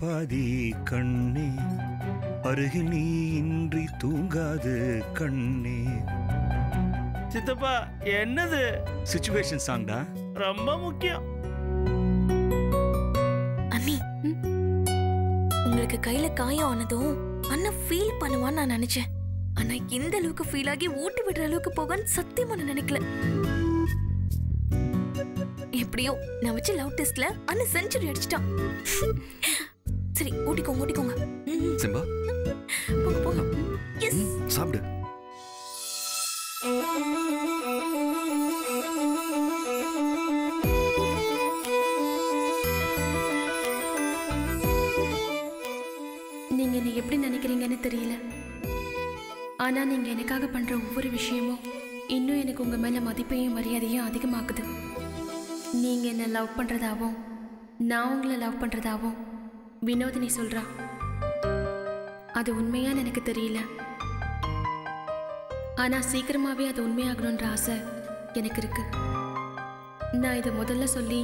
பாதி கண்ணே அருகில் நீ இன்றி தூங்காது கண்ணே. சித்தப்பா என்னது? சுச்சுவேஷன் சாங்டா ரொம்ப முக்கியம். அண்ணி உங்களுக்கு கையில காயம் ஆனதும் அண்ணன் ஃபீல் பண்ணுவான்னு நான் நினைச்சேன். ஆனா இந்த அளவுக்கு ஃபீல் ஆகி ஊட்டி விடுற அளவுக்கு போகன்னு சத்தியமா நான் நினைக்கல. எப்படியோ நான் வச்ச லவ் டெஸ்ட்ல அண்ணன் செஞ்சுரி அடிச்சிட்டான். சரி ஊட்டிக்கோங்க ஊட்டிக்கோங்க ம், சிம்பா. போங்க போங்க. எஸ் சாப்பிடு. நீங்க என்னை எப்படி நினைக்கிறீங்கன்னு தெரியல. ஆனா நீங்க எனக்காக பண்ற ஒவ்வொரு விஷயமும் இன்னும் எனக்கு உங்க மேல மதிப்பையும் மரியாதையும் அதிகமாக்குது. நீங்க என்ன லவ் பண்றதாவும் நான் உங்களை லவ் பண்றதாவும் வினோதினி சொல்றா. அது உண்மையான்னு எனக்கு தெரியல. ஆனா சீக்கிரமாவே அது உண்மையாகணுன்ற ஆசை எனக்கு இருக்கு. நான் இதை முதல்ல சொல்லி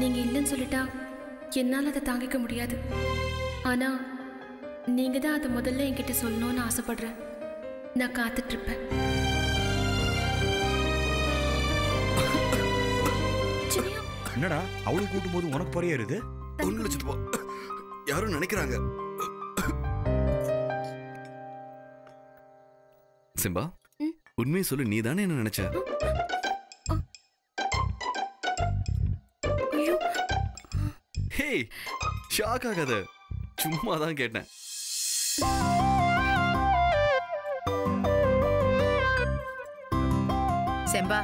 நீங்க இல்லைன்னு சொல்லிட்டா என்னால் அதை தாங்கிக்க முடியாது. ஆனா நீங்க தான் அதை முதல்ல என்கிட்ட சொல்லணும்னு ஆசைப்படுறேன் நான் காத்துட்டு இருப்பேன் என்னடா அவளுக்கு கூட்டும் போது உனக்கு பொறையா இருது ஒண்ணு சித்தப்பா யாரும் நினைக்கிறாங்க. சிம்பா. உண்மையை சொல்லு நீ தானே என்ன நினைச்ச? ஹே ஷாக் ஆகாத. சும்மா தான் கேட்டேன். செம்பா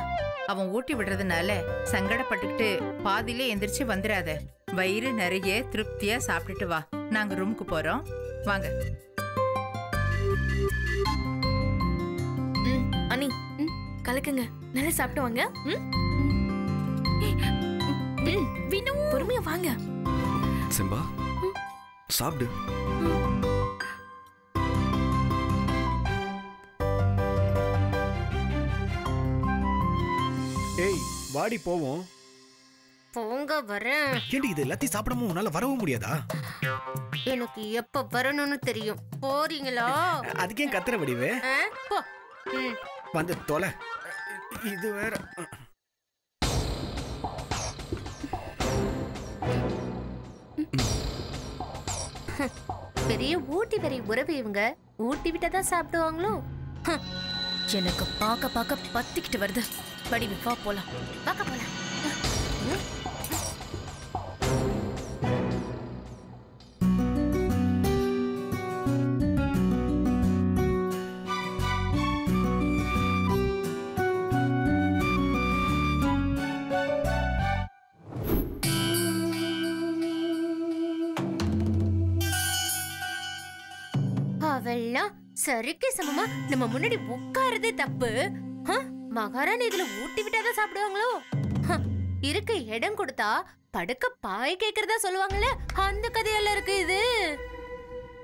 அவன் ஊட்டி விடுறதுனால சங்கடப்பட்டுக்கிட்டு பாதியிலே எந்திரிச்சு வந்துடாத வயிறு நிறைய திருப்தியா சாப்பிட்டுட்டு வா. நாங்க ரூமுக்கு போறோம். வாங்க. ம், கலக்குங்க. நல்லா சாப்பிட்டு வாங்க. ம்? ம், வினு. பொறுமையா வாங்க. சிம்பா சாப்பிடு. ஏய் வாடி போவோம். போங்க வரேன். ஏண்டி இது எல்லாத்தையும் சாப்பிடாம உன்னால வரவும் முடியாதா? எனக்கு எப்ப வரணும்னு தெரியும். போறீங்களா? அதுக்கே கத்துற வடிவு. வந்து தொலை. இது வேற. பெரிய ஊட்டி வரை உறவு இவங்க. ஊட்டி விட்டதான் சாப்பிடுவாங்களோ? எனக்கு பார்க்க பார்க்க பத்திக்கிட்டு வருது. வடிவு வா போலாம். பார்க்க போலாம். சரிக்கு சமமா நம்ம முன்னாடி உட்காருதே தப்பு. ஹ? மகாராணி இதுல ஊட்டி விட்டாதான் சாப்பிடுவாங்களோ? இருக்க இடம் கொடுத்தா படுக்க பாய் கேக்குறதா சொல்லுவாங்கல்ல? அந்த கதையெல்லாம் இருக்கு இது.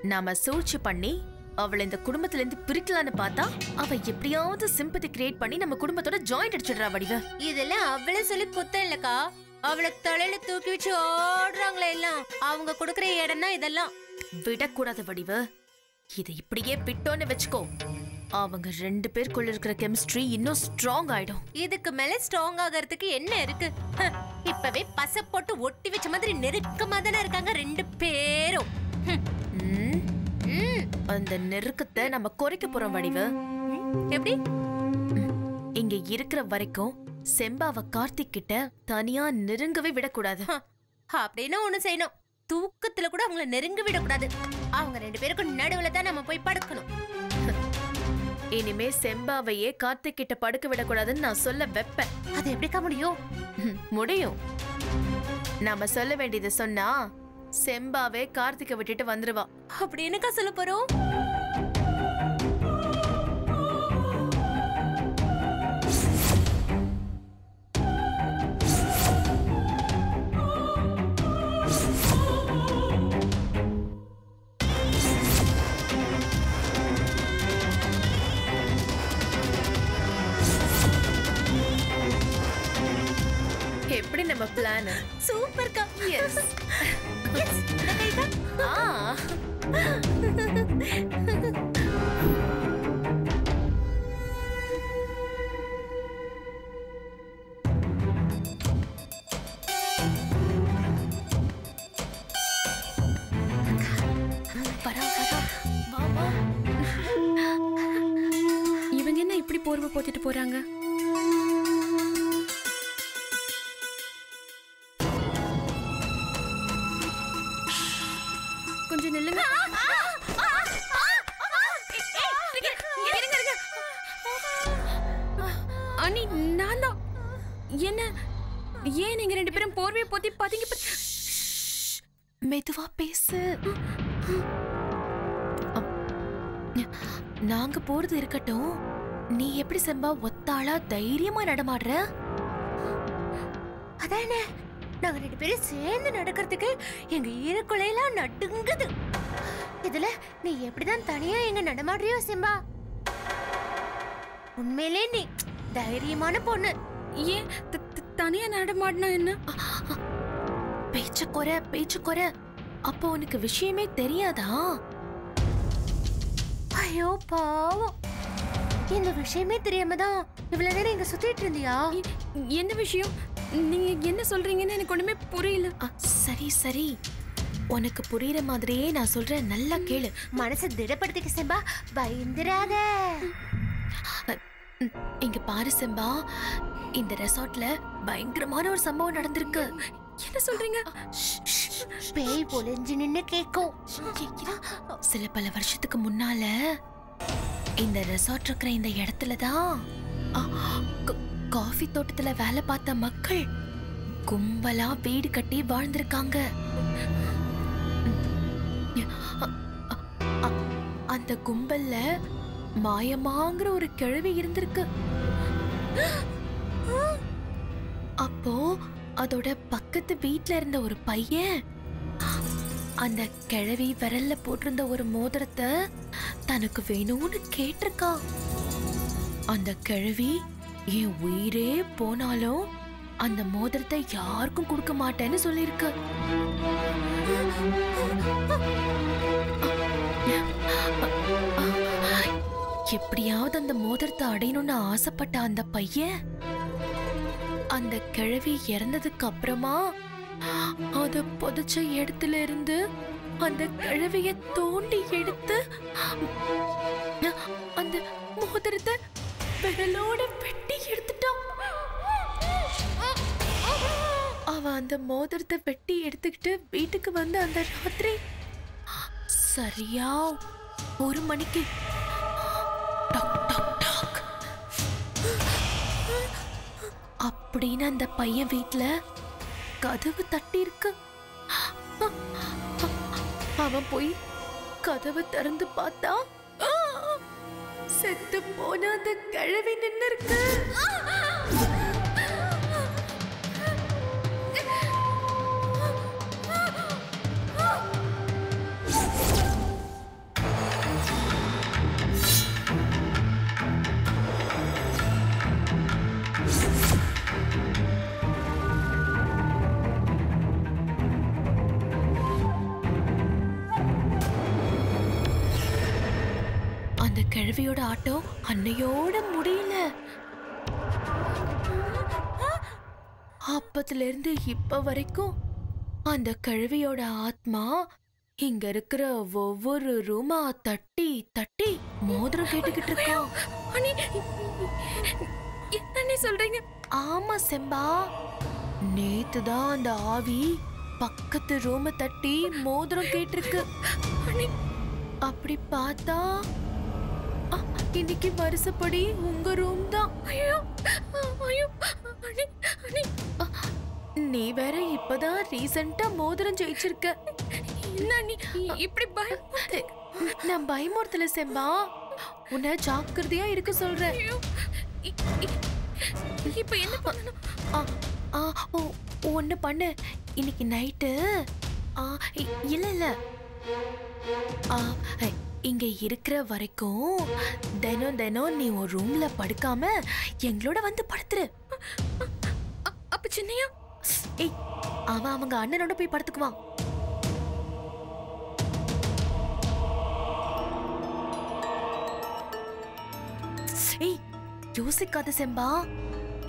நாம சூழ்ச்சி பண்ணி அவளை இந்த குடும்பத்துல இருந்து பிரிக்கலான்னு பார்த்தா அவ எப்படியாவது சிம்பத்தி கிரியேட் பண்ணி நம்ம குடும்பத்தோட ஜாயிண்ட் அடிச்சிடுறா வடிவ. இதெல்லாம் அவளே சொல்லி குத்தம் இல்லக்கா. அவளை தலையில தூக்கி வச்சு ஓடுறாங்களே எல்லாம். அவங்க கொடுக்கற இடம் தான் இதெல்லாம். விடக்கூடாது வடிவு. இதை இப்படியே விட்டோன்னு வச்சுக்கோ. அவங்க ரெண்டு பேருக்குள்ள இருக்கிற கெமிஸ்ட்ரி இன்னும் ஸ்ட்ராங் ஆயிடும். இதுக்கு மேல ஸ்ட்ராங் ஆகிறதுக்கு என்ன இருக்கு? இப்பவே பச போட்டு ஒட்டி வச்ச மாதிரி நெருக்கமா தானே இருக்காங்க ரெண்டு பேரும். அந்த நெருக்கத்தை நம்ம குறைக்க போறோம் வடிவு. எப்படி? இங்க இருக்கிற வரைக்கும் செம்பாவ கார்த்திக் கிட்ட தனியா நெருங்கவே விடக்கூடாது. அப்படின்னு ஒண்ணு செய்யணும். தூக்கத்துல கூட அவங்கள நெருங்க விடக்கூடாது. அவங்க ரெண்டு பேருக்கும் நடுவுல தான் நம்ம போய் படுக்கணும். இனிமே செம்பாவையே கார்த்திக் கிட்ட படுக்க விடக்கூடாதுன்னு நான் சொல்ல வைப்பேன். அது எப்படிக்கா முடியும்? முடியும். நாம சொல்ல வேண்டியது சொன்னா செம்பாவே கார்த்திகை விட்டுட்டு வந்துருவா. அப்படி என்னக்கா சொல்ல போறோம்? நம்ம பிளான் சூப்பர்க்கா எஸ் ஆ வரா வரா வா வா இவங்க என்ன இப்படி போர்வை போத்திட்டு போறாங்க? நாங்க போறது இருக்கட்டும். நீ எப்படி செம்பா ஒத்தாளா தைரியமா நடமாடுற? அதானே நாங்க ரெண்டு பேரும் சேர்ந்து நடக்கிறதுக்கு எங்க ஈரக்குலையெல்லாம் நடுங்குது. இதுல நீ எப்படிதான் தனியா எங்க நடமாடுறியோ சிம்பா? உண்மையிலே நீ தைரியமான பொண்ணு. ஏன் தனியா நடமாடினா என்ன? பேச்சு குறை பேச்சு குறை. அப்போ உனக்கு விஷயமே தெரியாதா? ஐயோ பாவம். இந்த விஷயமே தெரியாம தான் இவ்வளவு நேரம் இங்க சுத்திட்டு இருந்தியா? என்ன விஷயம்? நீங்க என்ன சொல்றீங்கன்னு எனக்கு ஒண்ணுமே புரியல. சரி சரி. உனக்கு புரியுற மாதிரியே நான் சொல்றேன் நல்லா கேளு. மனசை திடப்படுத்திக்க செம்பா பயந்துராத. இங்க பாரு செம்பா. இந்த ரெசார்ட்ல பயங்கரமான ஒரு சம்பவம் நடந்திருக்கு. என்ன சொல்றீங்க? பேய் பொழிஞ்சு நின்னு கேக்கும். சில பல வருஷத்துக்கு முன்னால இந்த ரெசார்ட் இருக்கிற இந்த இடத்துல தான் காஃபி தோட்டத்துல வேலை பார்த்த மக்கள் கும்பலா வீடு கட்டி வாழ்ந்திருக்காங்க. அந்த கும்பல்ல மாயமாங்கிற ஒரு கிழவி இருந்திருக்கு. அப்போ அதோட பக்கத்து வீட்ல இருந்த ஒரு பையன் அந்த கிழவி விரல்ல போட்டிருந்த ஒரு மோதிரத்தை தனக்கு வேணும்னு கேட்டிருக்கான். அந்த கிழவி என் உயிரே போனாலும் அந்த மோதிரத்தை யாருக்கும் கொடுக்க மாட்டேன்னு சொல்லியிருக்கு. எப்படியாவது அந்த மோதிரத்தை அடையணும்னு ஆசைப்பட்ட அந்த பையன் அந்த கிழவி இறந்ததுக்கு அப்புறமா அத புதைச்ச இடத்துல இருந்து அந்த கிழவிய தோண்டி எடுத்து அந்த மோதிரத்தை விரலோட வெட்டி எடுத்துட்டான். அவ அந்த மோதிரத்தை வெட்டி எடுத்துக்கிட்டு வீட்டுக்கு வந்து அந்த ராத்திரி சரியா ஒரு மணிக்கு அப்படின்னு அந்த பையன் வீட்டில் கதவு தட்டி இருக்கு அவன் போய் கதவு திறந்து பார்த்தா செத்து போன அந்த கிழவி நின்னு இருக்கு கிழவியோட ஆட்டம் அன்னையோட முடியல. அப்பத்துல இருந்து இப்ப வரைக்கும் அந்த கிழவியோட ஆத்மா இங்க இருக்கிற ஒவ்வொரு ரூமா தட்டி தட்டி மோதிரம் கேட்டுக்கிட்டு இருக்கோம் என்ன சொல்றீங்க? ஆமா செம்பா. நேத்து தான் அந்த ஆவி பக்கத்து ரூம தட்டி மோதிரம் கேட்டிருக்கு. அனி அப்படி பார்த்தா இன்னைக்கு வருஷப்படி உங்க ரூம் தான். ஐயோ ஐயோ நீ வேற இப்பதான் ரீசெண்டா மோதிரம் ஜெயிச்சிருக்க. என்ன நீ இப்படி பயமுறுத்து நான் பயமுறுத்தல செம்பா. உன்னை ஜாக்கிரதையா இருக்க சொல்றேன். இப்ப என்ன பண்ணணும்? ஆ, ஆ, ஓ, ஒண்ணு பண்ணு. இன்னைக்கு நைட்டு இல்ல இல்ல. இங்க இருக்கிற வரைக்கும் தினம் தினம் நீ ஒரு ரூம்ல படுக்காம எங்களோட வந்து படுத்துரு. அப்ப சின்னையா? ஏய் அவன் அவங்க அண்ணனோட போய் படுத்துக்குவான். ஏய் யோசிக்காத செம்பா.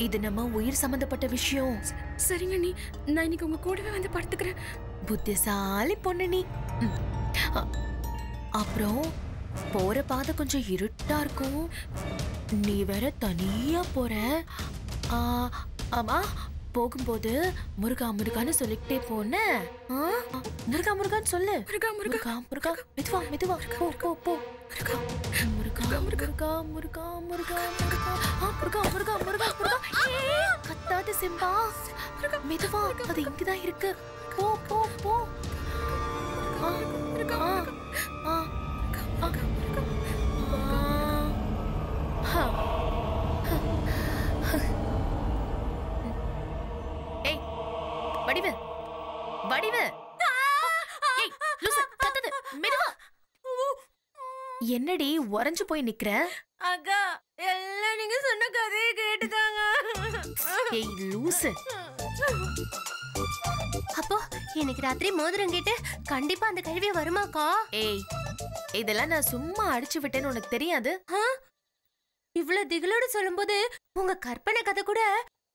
இது நம்ம உயிர் சம்பந்தப்பட்ட விஷயம். சரிங்க நீ. நான் இன்னைக்கு உங்க கூடவே வந்து படுத்துக்கிறேன். புத்திசாலி பொண்ணு நீ. அப்புறம் போற பாதை கொஞ்சம் இருட்டா இருக்கும். நீ வேற தனியா போற. ஆ, ஆமா போகும்போது முருகா முருகான்னு சொல்லிக்கிட்டே போன? முருகா முருகான்னு சொல்லு. முருகா முருகா. முருகா முருகா மெதுவா மெதுவா போ போ போ. முருகா முருகா முருகா முருகா. முருகா முருகா முருகா முருகா. முருகா முருகா கத்தாத செம்பா. மெதுவா அது இங்கதான் இருக்கு. போ போ போ. ஆ, என்னடி உறைஞ்சு போய் நிக்கிற? அக்கா எல்லாம் நீங்க சொன்ன கதையை கேட்டுதாங்க. ஏய் லூசு. அப்போ இன்னைக்கு ராத்திரி மோதிரம் கேட்டு கண்டிப்பா அந்த கேள்வி வருமாக்கா? ஏய் இதெல்லாம் நான் சும்மா அடிச்சு விட்டேன்னு உனக்கு தெரியாது? ஆ? இவ்ளோ திகிலோட சொல்லும்போது உங்க கற்பனை கதை கூட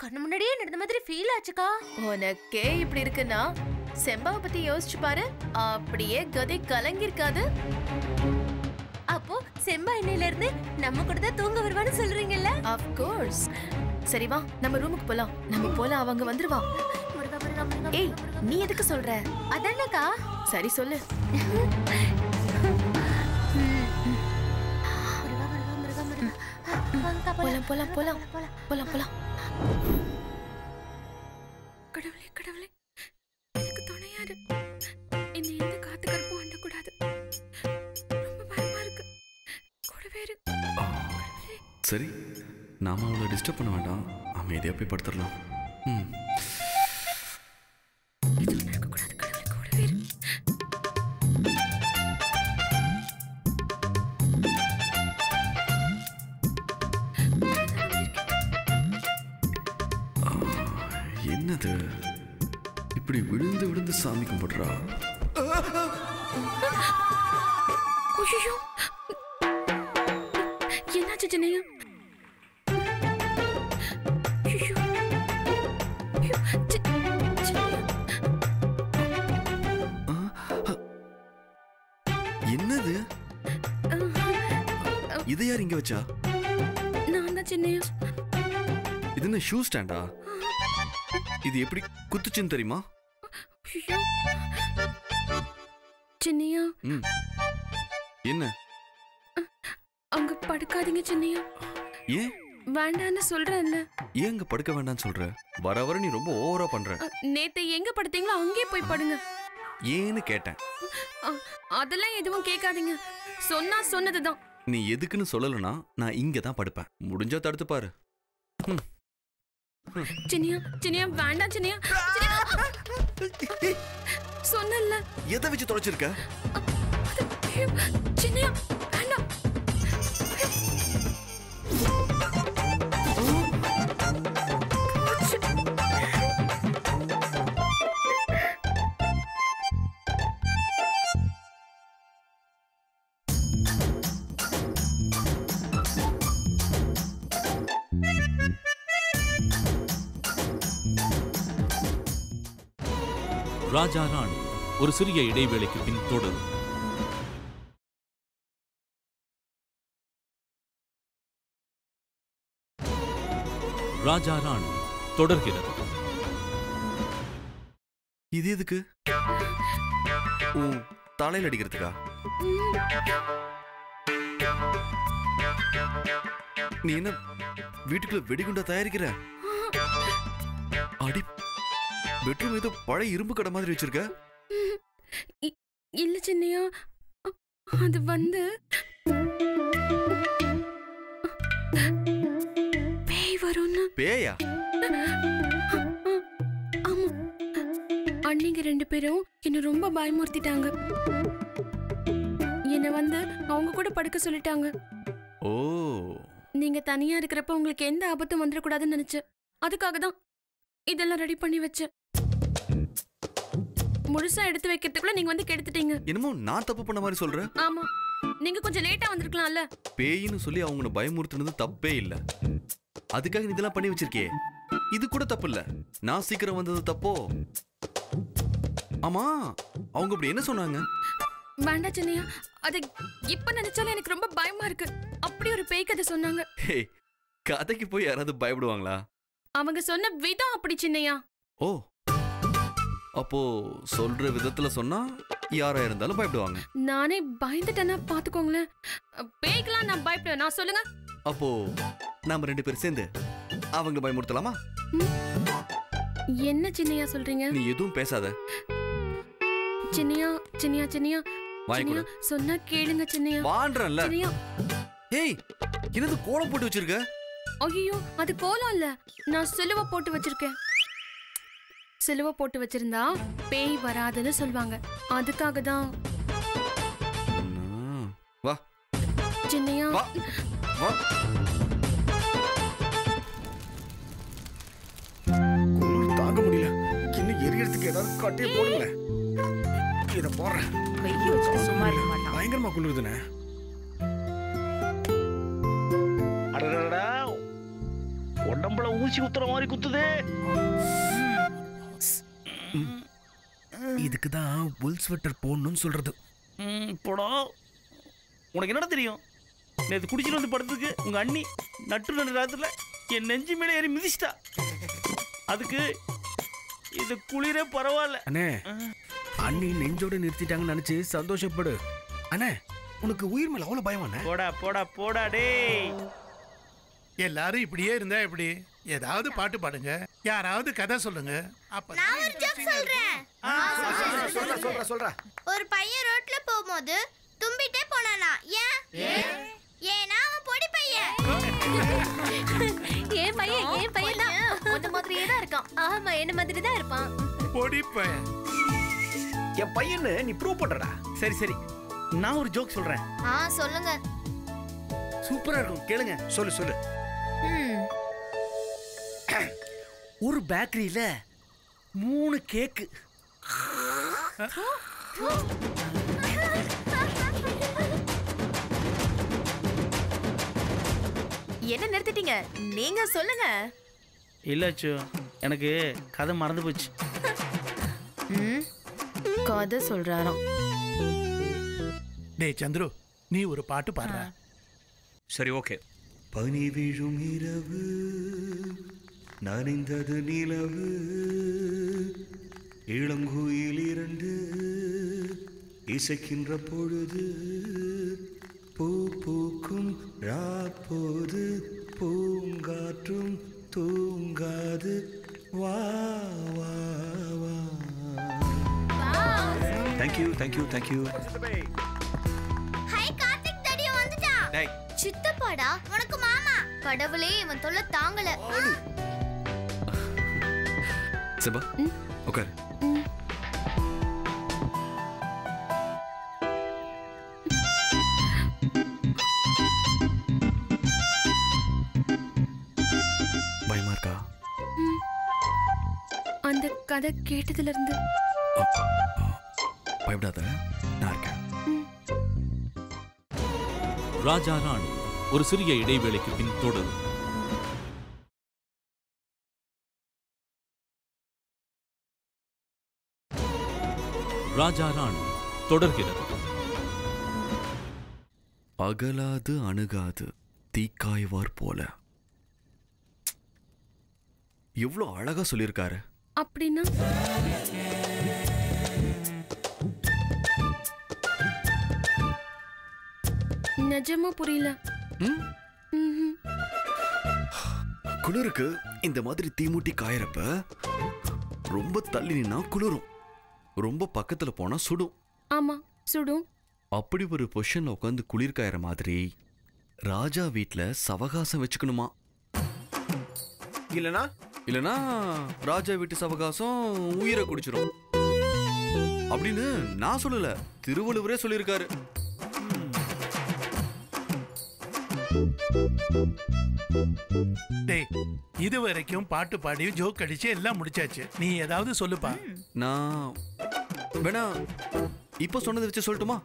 கண்ணு முன்னாடியே நடந்த மாதிரி ஃபீல் ஆச்சுக்கா. உனக்கே இப்படி இருக்குன்னா செம்பாவை பத்தி யோசிச்சு பாரு. அப்படியே கதை கலங்கிருக்காது செம்பா இன்னையில இருந்து நம்ம கூட தான் தூங்க வருவான்னு சொல்றீங்கல்ல? ஆஃப் கோர்ஸ் சரி வா நம்ம ரூமுக்கு போலாம். நம்ம போலாம் அவங்க வந்துருவா. ஏய். நீ எதுக்கு சொல்ற? அதானக்கா? சரி சொல்லு. போலாம். போலாம் போலாம் போலாம். போலாம் போலாம். நாம அவளை டிஸ்டர்ப் பண்ண வேண்டாம். அமைதியாக போய் படுத்துடலாம். ம். என்னது? இப்படி விழுந்து விழுந்து சாமி கும்பிடுறா? வச்சா? நான் தான் சின்னையா? இது என்ன ஷூ ஸ்டாண்டா இது எப்படி குத்துச்சுன்னு தெரியுமா? சின்னையா? என்ன? அங்க படுக்காதீங்க சின்னையா. ஏன்? வேண்டான்னு சொல்றேன்ல. ஏன் அங்க படுக்க வேண்டாம்னு சொல்ற? வர வர நீ ரொம்ப ஓவரா பண்ற. நேத்து எங்க படுத்தீங்களோ அங்கேயே போய் படுங்க. ஏன்னு கேட்டேன். அதெல்லாம் எதுவும் கேட்காதீங்க. சொன்னா சொன்னதுதான். நீ எதுக்குன்னு சொல்லலனா நான் இங்க தான் படுப்பேன். முடிஞ்சா தடுத்து பாரு. சின்னியா சின்னியா வேண்டாம் சின்னியா சொன்னல எதை வச்சு தொலைச்சிருக்க? சின்னியா ராஜா ராணி ஒரு சிறிய இடைவேளைக்கு பின் தொடரும் ராஜா ராணி தொடர்கிறது. இது எதுக்கு? உன் தலையில அடிக்கிறதுக்கா? நீ என்ன வீட்டுக்குள்ள வெடிகுண்டா தயாரிக்கிற? அடி பெட்ரூம் ஏதோ பழைய இரும்பு கடை மாதிரி வச்சிருக்க? இல்ல சின்னையா அது வந்து பேய் வரும்னு. பேயா? ஆமா. அன்னிங்க ரெண்டு பேரும் என்ன ரொம்ப பயமுறுத்திட்டாங்க. என்ன வந்து அவங்க கூட படுக்க சொல்லிட்டாங்க. ஓ. நீங்க தனியா இருக்கிறப்ப உங்களுக்கு எந்த ஆபத்தும் வந்துடக்கூடாதுன்னு நினைச்சேன். அதுக்காக தான் இதெல்லாம் ரெடி பண்ணி வச்சேன் முழுசா எடுத்து வைக்கிறதுக்குள்ள நீங்க வந்து கெடுத்துட்டீங்க. என்னமோ நான் தப்பு பண்ண மாதிரி சொல்ற? ஆமா. நீங்க கொஞ்சம் லேட்டா வந்திருக்கலாம்ல. பேயின்னு சொல்லி அவங்கள பயமுறுத்துனது தப்பே இல்ல. அதுக்காக நீ இதெல்லாம் பண்ணி வச்சிருக்கியே. இது கூட தப்பு இல்ல. நான் சீக்கிரம் வந்தது தப்போ? ஆமா. அவங்க அப்படி என்ன சொன்னாங்க? வேண்டாம் சின்னையா அது இப்ப நினைச்சாலும் எனக்கு ரொம்ப பயமா இருக்கு. அப்படி ஒரு பேய் கதை சொன்னாங்க. கதைக்கு போய் யாராவது பயப்படுவாங்களா? அவங்க சொன்ன விதம் அப்படி சின்னையா? ஓ. அப்போ சொல்ற விதத்துல சொன்னா யாரா இருந்தாலும் பயப்படுவாங்க. நானே பயந்துட்டேன்னா பாத்துக்கோங்களேன். பேய்க்கெல்லாம் நான் பயப்படுவேன். நான் சொல்லுங்க. அப்போ நாம ரெண்டு பேரும் சேர்ந்து அவங்க பயமுறுத்தலாமா? என்ன சின்னையா சொல்றீங்க? நீ எதுவும் பேசாத. சின்னையா சின்னையா சின்னையா. சின்னையா சொன்னா கேளுங்க சின்னையா. வான்றல்ல சின்னையா. ஏய் என்னது கோலம் போட்டு வச்சிருக்க? ஐயோ அது கோலம் இல்ல நான் சிலுவை போட்டு வச்சிருக்கேன். சிலுவை போட்டு வச்சிருந்தா பேய் வராதுன்னு சொல்லுவாங்க அதுக்காக தான் வா. சின்னையா. வா வா. குளிர் தாங்க முடியல. இன்னும் எரியறதுக்கு ஏதாவது கட்டியே போடுங்களேன். இத மாட்டான். பயங்கரமா குளிருதுண்ணே. அடடடா உடம்புல ஊசி குத்துற மாதிரி குத்துதே. இதுக்கு தான் உல் ஸ்வெட்டர் போடணும்னு சொல்றது. போடா. உனக்கு என்னடா தெரியும்? நேற்று குடிச்சிட்டு வந்து படுத்துக்கு உங்க அண்ணி நட்டு நடு ராத்துல என் நெஞ்சு மேலே ஏறி மிதிச்சிட்டா. அதுக்கு இது குளிரே பரவாயில்ல. அண்ணே அண்ணி நெஞ்சோட நிறுத்திட்டாங்கன்னு நினைச்சு சந்தோஷப்படு. அண்ணே உனக்கு உயிர் மேல அவ்வளவு பயமா அண்ணே. போடா போடா போடா டேய். எல்லாரும் இப்படியே இருந்தா எப்படி? ஏதாவது பாட்டு பாடுங்க. யாராவது கதை சொல்லுங்க. அப்ப நான் ஒரு ஜோக் சொல்றேன். சொல்ற சொல்ற சொல்ற ஒரு பையன் ரோட்ல போகும்போது தும்பிட்டே போனானா? ஏன்? ஏன்னா அவன் பொடி பையன். ஏன் பையன்? ஏன் பையன் தான்? அந்த மாதிரியே தான் இருக்கான். ஆமா என்ன மாதிரி தான் இருப்பான்? பொடிப்ப என் பையன்னு நீ ப்ரூவ் பண்றடா. சரி சரி. நான் ஒரு ஜோக் சொல்றேன். ஆ சொல்லுங்க. சூப்பரா இருக்கும். கேளுங்க. சொல்லு சொல்லு. ஒரு பேக்கரியில மூணு கேக்கு. என்ன நிறுத்திட்டீங்க? நீங்க சொல்லுங்க. இல்லாச்சு எனக்கு கதை மறந்து போச்சு. ம், கதை சொல்றாராம். டேய் சந்துரு நீ ஒரு பாட்டு பாடுற. சரி ஓகே. பனி விழும் இரவு நனைந்தது நிலவு இளங்குயில் இரண்டு இசைக்கின்ற பொழுது பூ பூக்கும் ராப்போது பூங்காற்றும் தூங்காது. வா வா வா. Thank you thank you thank you hi Karthik தடிய வந்துட்டான் டேய். சித்தப்பாடா உனக்கு மாமா. கடவுளே இவன் தொல்லை தாங்கல. செபா உட்காரு பயமா இருக்கா அந்த கதை கேட்டதுல இருந்து பயப்படாத. நான் இருக்கேன். ராஜா ராணி ஒரு சிறிய இடைவேளைக்கு பின் தொடரும். ராஜா ராணி தொடர்கிறது. அகலாது அணுகாது தீக்காய்வார் போல. எவ்வளோ அழகா சொல்லியிருக்காரு. அப்படின்னா? நிஜமா புரியல. குளிருக்கு இந்த மாதிரி தீமூட்டி காயறப்ப ரொம்ப தள்ளி நின்னா குளிரும். ரொம்ப பக்கத்துல போனா சுடும். ஆமா சுடும். அப்படி ஒரு பொசிஷன்ல உட்காந்து குளிர் காயற மாதிரி ராஜா வீட்ல சவகாசம் வச்சுக்கணுமா? இல்லனா? இல்லனா ராஜா வீட்டு சவகாசம் உயிரை குடிச்சிரும். அப்படின்னு நான் சொல்லல திருவள்ளுவரே சொல்லியிருக்காரு. டேய் இது வரைக்கும் பாட்டு பாடி ஜோக் அடிச்சு எல்லாம் முடிச்சாச்சு. நீ ஏதாவது சொல்லுப்பா. நான் வேணா இப்போ சொன்னதை வச்சு சொல்லட்டுமா?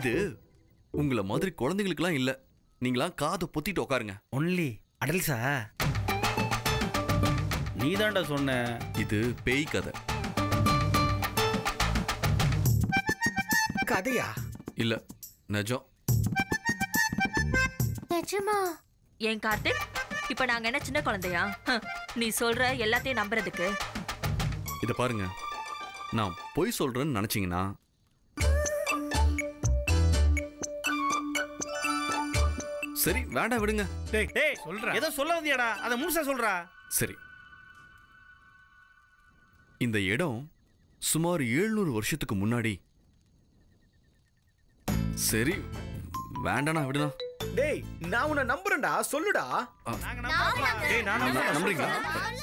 இது உங்களை மாதிரி குழந்தைங்களுக்குலாம் இல்ல. நீங்களாம் காதை பொத்திட்டு உட்காருங்க ஒன்லி அடல்ஸா நீ தான்டா சொன்ன. இது பேய் கதை. கதையா? இல்ல நிஜம். நிஜமா? ஏன் கார்த்திக்? இப்ப நாங்க என்ன சின்ன குழந்தையா? நீ சொல்ற எல்லாத்தையும் நம்புறதுக்கு. இத பாருங்க. நான் பொய் சொல்றேன்னு நினைச்சீங்கன்னா சரி வேண்டாம் விடுங்க. டேய் டேய் சொல்றா. ஏதோ சொல்ல வந்தியாடா அதை முழுசா சொல்றா. சரி. இந்த இடம் சுமார் 700 வருஷத்துக்கு முன்னாடி சரி வேண்டாண்ணா விடுண்ணா டேய் நான் உன்னை நம்புறேன்டா சொல்லுடா. டேய் நான் நம்ப- நம்புறீங்களா?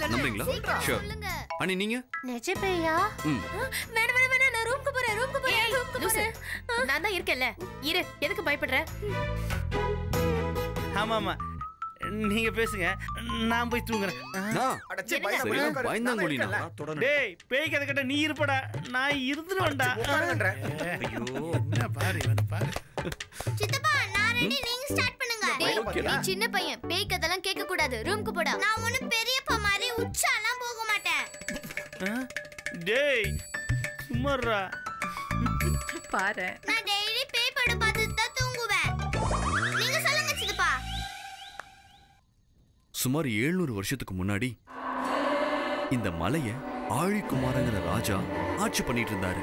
நம்புறீங்களா? ஷூர் சொல்லுங்க. அண்ணி நீங்க? நிஜ பேயா ம் வேணாம் வேணாம் வேணாம் நான் ரூமுக்கு போறேன் ரூமுக்கு போறேன் ரூமுக்கு போறேன். நான் தான் இருக்கேன்ல. இரு எதுக்கு பயப்படுற? ஆமா ஆமா நீங்க பேசுங்க. நான் போய் தூங்குறேன். டேய் பேய் கதை கேட்ட நீ இருப்படா. நான் இருந்துருவேன்டா. உட்காருங்கன்றேன். என்ன பாரு இவனை பாரு. சித்தப்பா நான் ரெடி நீங்க ஸ்டார்ட் பண்ணுங்க. நீ சின்ன பையன். பேய் கதெல்லாம் கேட்க கூடாது ரூமுக்கு போடா. நான் ஒண்ணு பெரியப்பா மாதிரி உச்சாலாம் போக மாட்டேன்? டேய் சும்மாறா பாரு. நான் சுமார் 700 வருஷத்துக்கு முன்னாடி இந்த மலையை ஆழிக்குமாரங்கிற ராஜா ஆட்சி பண்ணிட்டு இருந்தாரு.